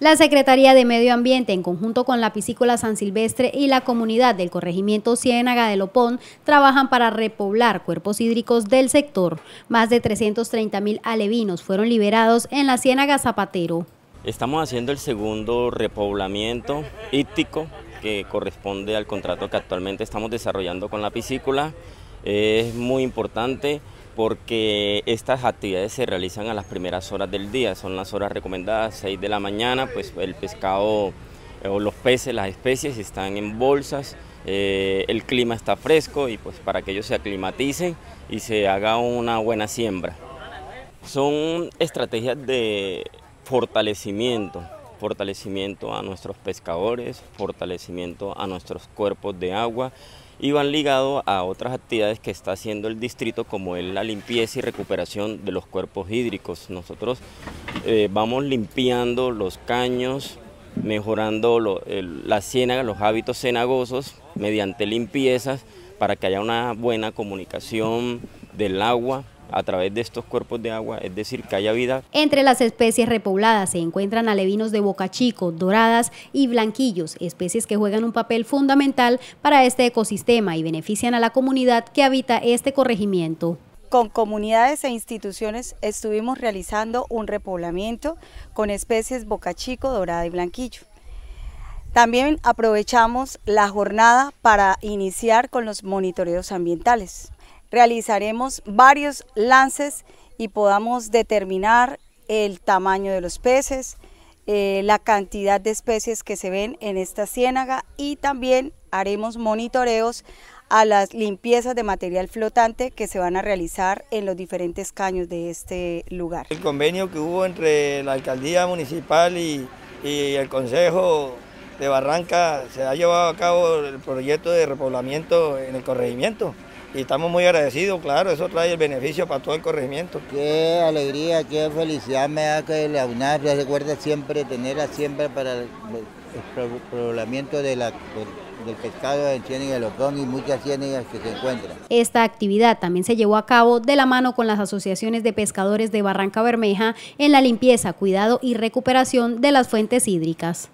La Secretaría de Medio Ambiente, en conjunto con la Piscícola San Silvestre y la comunidad del corregimiento Ciénaga de Lopón, trabajan para repoblar cuerpos hídricos del sector. Más de 330 mil alevinos fueron liberados en la Ciénaga Zapatero. Estamos haciendo el segundo repoblamiento hídrico que corresponde al contrato que actualmente estamos desarrollando con la piscícola. Es muy importante porque estas actividades se realizan a las primeras horas del día, son las horas recomendadas, 6 de la mañana, pues el pescado eh, o los peces, las especies están en bolsas, eh, el clima está fresco y pues para que ellos se aclimaticen y se haga una buena siembra. Son estrategias de fortalecimiento, fortalecimiento a nuestros pescadores, fortalecimiento a nuestros cuerpos de agua y van ligados a otras actividades que está haciendo el distrito como es la limpieza y recuperación de los cuerpos hídricos. Nosotros eh, vamos limpiando los caños, mejorando los hábitos cenagosos mediante limpiezas para que haya una buena comunicación del agua a través de estos cuerpos de agua, es decir, que haya vida. Entre las especies repobladas se encuentran alevinos de boca chico, doradas y blanquillos, especies que juegan un papel fundamental para este ecosistema y benefician a la comunidad que habita este corregimiento. Con comunidades e instituciones estuvimos realizando un repoblamiento con especies boca chico, dorada y blanquillo. También aprovechamos la jornada para iniciar con los monitoreos ambientales realizaremos varios lances y podamos determinar el tamaño de los peces, eh, la cantidad de especies que se ven en esta ciénaga y también haremos monitoreos a las limpiezas de material flotante que se van a realizar en los diferentes caños de este lugar. El convenio que hubo entre la alcaldía municipal y, y el consejo de Barranca se ha llevado a cabo el proyecto de repoblamiento en el corregimiento y estamos muy agradecidos, claro, eso trae el beneficio para todo el corregimiento. Qué alegría, qué felicidad me da que la UNAP recuerda siempre tenerla siempre para el, poblamiento de la, del pescado en Ciénaga de Lopón y muchas ciénagas que se encuentran. Esta actividad también se llevó a cabo de la mano con las asociaciones de pescadores de Barranca Bermeja en la limpieza, cuidado y recuperación de las fuentes hídricas.